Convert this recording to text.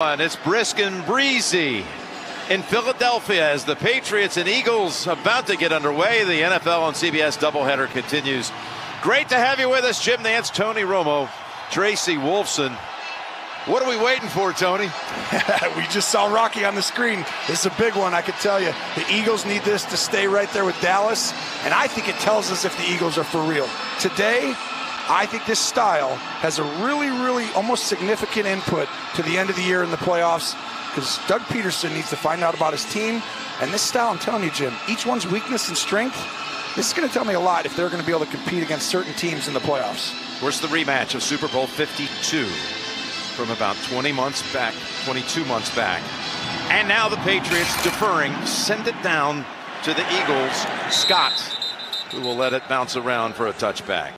And it's brisk and breezy in Philadelphia as the Patriots and Eagles about to get underway. The NFL on CBS doubleheader continues. Great to have you with us, Jim Nantz, Tony Romo, Tracy Wolfson. What are we waiting for, Tony? we just saw Rocky on the screen. This is a big one, I can tell you. The Eagles need this to stay right there with Dallas, and I think it tells us if the Eagles are for real. Today, I think this style has a really, really almost significant input to the end of the year in the playoffs because Doug Pederson needs to find out about his team. And this style, I'm telling you, Jim, each one's weakness and strength, this is going to tell me a lot if they're going to be able to compete against certain teams in the playoffs. Where's the rematch of Super Bowl 52 from about 20 months back, 22 months back. And now the Patriots deferring, send it down to the Eagles. Scott, who will let it bounce around for a touchback.